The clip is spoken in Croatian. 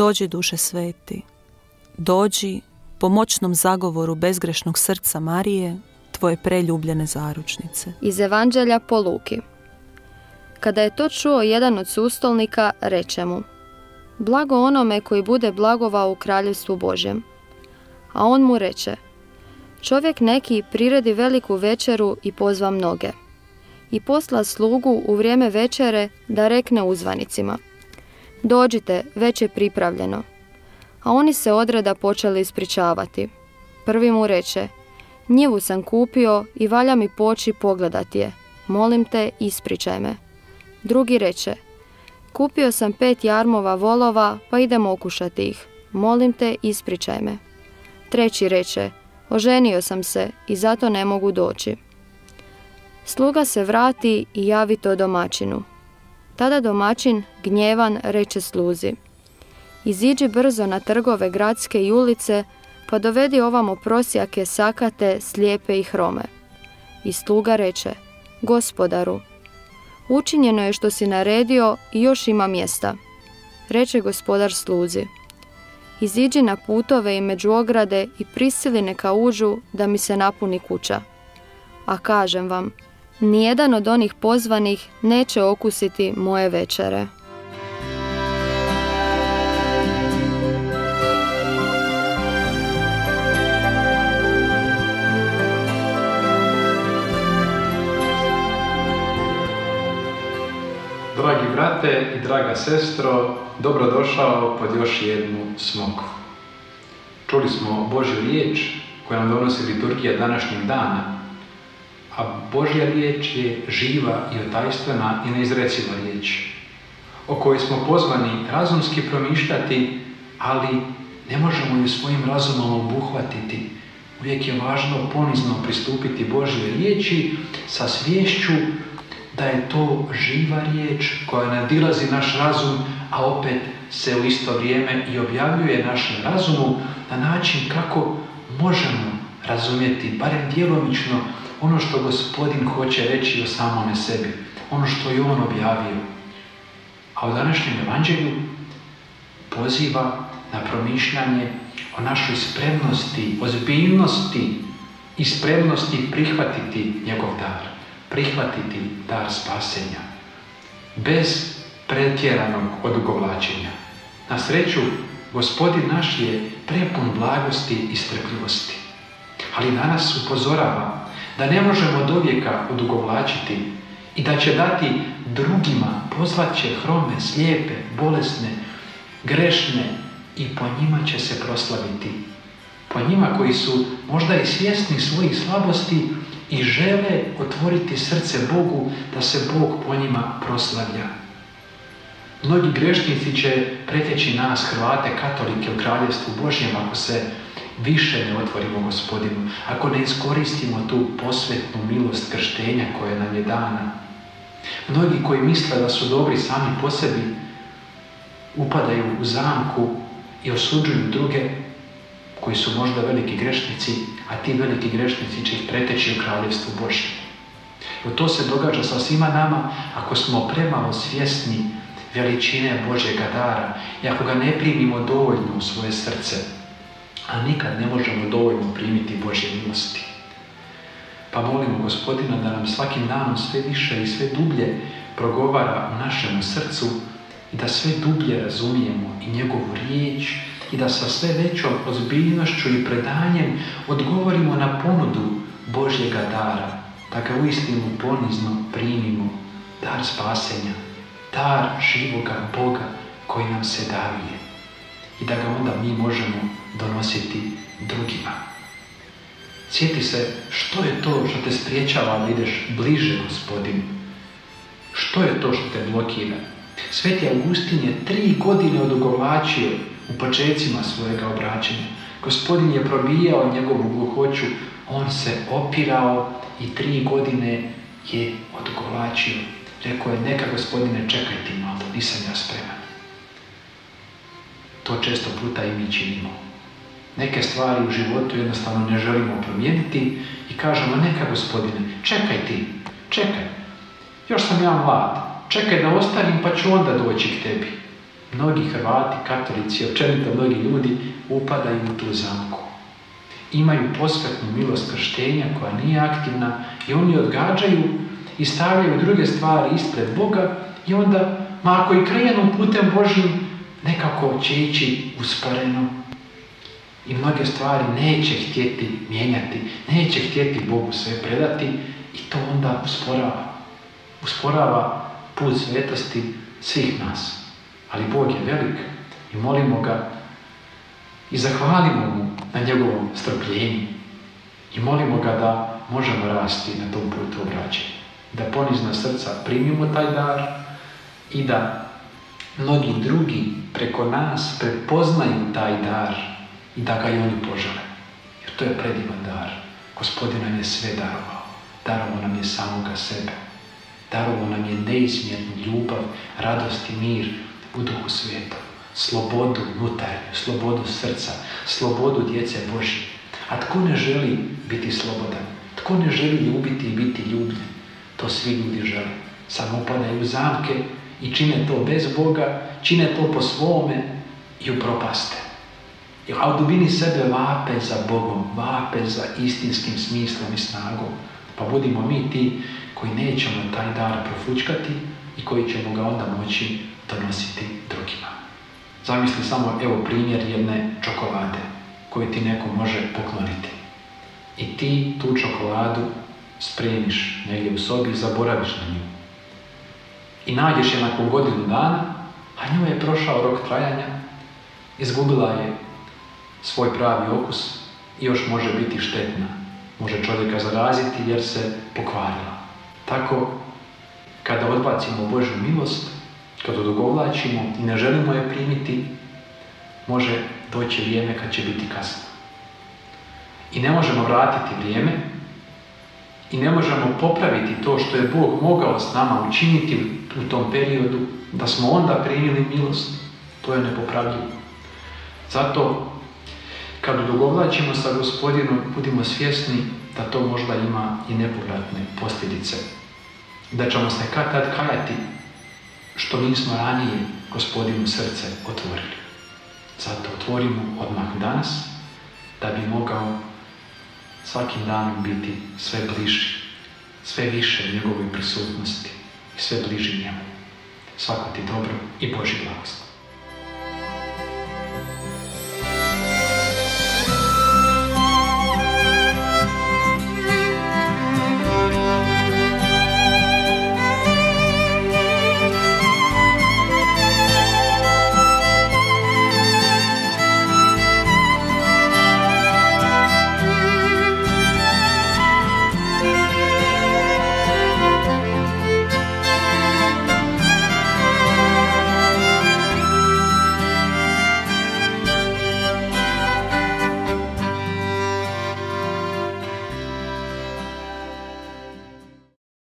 Dođi duše sveti, dođi po moćnom zagovoru bezgrešnog srca Marije, tvoje preljubljene zaručnice. Iz Evanđelja po Luki. Kada je to čuo jedan od sustolnika, reče mu, Blago onome koji bude blagovao u kraljevstvu Božjem. A on mu reče, Čovjek neki priredi veliku večeru i pozva mnoge. I posla slugu u vrijeme večere da rekne uzvanicima. Dođite, već je pripravljeno. A oni se odreda počeli ispričavati. Prvi mu reče, njivu sam kupio i valja mi poći pogledati je. Molim te, ispričaj me. Drugi reče, kupio sam pet jarmova volova, pa idemo okušati ih. Molim te, ispričaj me. Treći reče, oženio sam se i zato ne mogu doći. Sluga se vrati i javi to domaćinu. Tada domaćin, gnjevan, reče sluzi. Iziđi brzo na trgove gradske i ulice, pa dovedi ovamo prosjake, sakate, slijepe i hrome. I sluga reče, gospodaru, učinjeno je što si naredio i još ima mjesta. Reče gospodar sluzi, iziđi na putove i među ograde i prisili neka uđu da mi se napuni kuća. A kažem vam, nijedan od onih pozvanih neće okusiti moje večere. Dragi brate i draga sestro, dobrodošao pod još jednu smoku. Čuli smo Božju riječ koja nam donosi liturgija današnjeg dana, a Božja riječ je živa i otajstvena i neizreciva riječ, o kojoj smo pozvani razumski promišljati, ali ne možemo ju svojim razumom obuhvatiti. Uvijek je važno ponizno pristupiti Božje riječi sa svješću da je to živa riječ koja nadilazi naš razum, a opet se u isto vrijeme i objavljuje našem razumu na način kako možemo razumjeti, barem djelomično, ono što gospodin hoće reći o samome sebi, ono što je on objavio. A u današnjem evanđelju poziva na promišljanje o našoj spremnosti, ozbiljnosti i spremnosti prihvatiti njegov dar prihvatiti dar spasenja, bez pretjeranog odugovlačenja. Na sreću, gospodin naš je prepun blagosti i strpljivosti. Ali danas upozorava da ne možemo od vijeka odugovlačiti i da će dati drugima, pozvat će hrome, slijepe, bolesne, grešne i po njima će se proslaviti. Po njima koji su možda i svjesni svojih slabosti, i žele otvoriti srce Bogu da se Bog po njima proslavlja. Mnogi grešnici će preteći nas, Hrvate, katolike u kraljevstvu Božjem ako se više ne otvorimo gospodinu, ako ne iskoristimo tu posvetnu milost krštenja koja nam je dana. Mnogi koji misle da su dobri sami po sebi, upadaju u zamku i osuđuju druge koji su možda veliki grešnici, a ti veliki grešnici će ih preteći u kraljevstvu Božje. to se događa sa svima nama ako smo premalo svjesni veličine Božjega dara i ako ga ne primimo dovoljno u svoje srce, a nikad ne možemo dovoljno primiti Božje milosti. Pa molimo gospodina da nam svakim danom sve više i sve dublje progovara u našem srcu i da sve dublje razumijemo i njegovu riječ i da sa sve većom ozbiljnošću i predanjem odgovorimo na ponudu Božjega dara, da ga uistinu ponizno primimo, dar spasenja, dar živoga Boga koji nam se daruje i da ga onda mi možemo donositi drugima. Sjeti se što je to što te spriječava da ideš bliže gospodinu. Što je to što te blokira? Sveti Augustin je tri godine odugovlačio u počecima svojega obraćanja. Gospodin je probijao njegovu gluhoću, on se opirao i tri godine je odgovlačio. Rekao je, neka gospodine, čekaj ti malo, nisam ja spreman. To često puta i mi činimo. Neke stvari u životu jednostavno ne želimo promijeniti i kažemo, neka gospodine, čekaj ti, čekaj, još sam ja mlad, čekaj da ostarim pa ću onda doći k tebi. mnogi Hrvati, katolici, općenito mnogi ljudi upadaju u tu zamku. Imaju posvetnu milost krštenja koja nije aktivna i oni odgađaju i stavljaju druge stvari ispred Boga i onda, ma ako i krenu putem Božim, nekako će ići usporeno i mnoge stvari neće htjeti mijenjati, neće htjeti Bogu sve predati i to onda usporava. Usporava put svetosti svih nas. Ali Bog je velik i molimo ga i zahvalimo mu na njegovom strpljenju i molimo ga da možemo rasti na tom putu obraćanja. Da ponizna srca primimo taj dar i da mnogi drugi preko nas prepoznaju taj dar i da ga i oni požele. Jer to je predivan dar. Gospodin nam je sve darovao. Darovao nam je samoga sebe. Darovao nam je neizmjernu ljubav, radost i mir u duhu svijeta. Slobodu unutarnju, slobodu srca, slobodu djece Božje. A tko ne želi biti slobodan? Tko ne želi ljubiti i biti ljubljen? To svi ljudi žele. Samo upadaju zamke i čine to bez Boga, čine to po svome i upropaste. A u dubini sebe vape za Bogom, vape za istinskim smislom i snagom. Pa budimo mi ti koji nećemo taj dar profučkati i koji ćemo ga onda moći donositi drugima. Zamisli samo, evo primjer jedne čokolade koju ti neko može pokloniti. I ti tu čokoladu spremiš negdje u sobi i zaboraviš na nju. I nađeš je nakon godinu dana, a njoj je prošao rok trajanja, izgubila je svoj pravi okus i još može biti štetna. Može čovjeka zaraziti jer se pokvarila. Tako, kada odbacimo Božju milost, kada odugovlačimo i ne želimo je primiti, može doći vrijeme kad će biti kasno. I ne možemo vratiti vrijeme i ne možemo popraviti to što je Bog mogao s nama učiniti u tom periodu, da smo onda primili milost. To je nepopravljivo. Zato, kad odugovlačimo sa gospodinom, budimo svjesni da to možda ima i nepovratne posljedice. Da ćemo se kad tad kajati što nismo ranije gospodinu srce otvorili. Zato otvorimo odmah danas, da bi mogao svakim danom biti sve bliži, sve više njegovoj prisutnosti i sve bliži njemu. Svako ti dobro i Boži blagoslov.